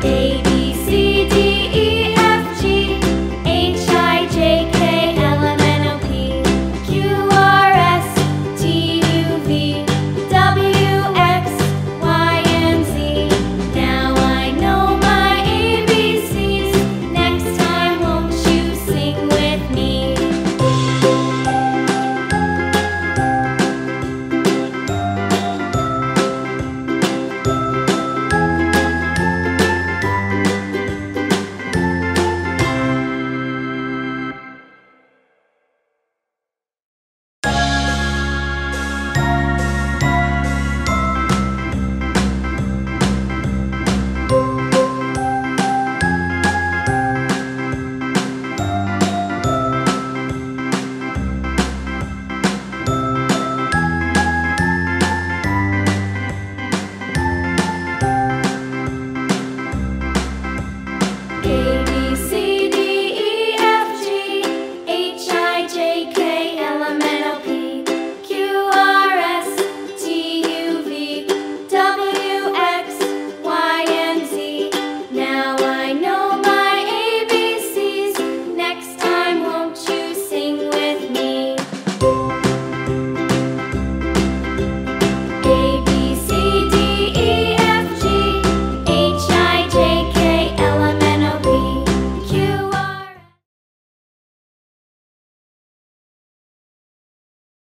day.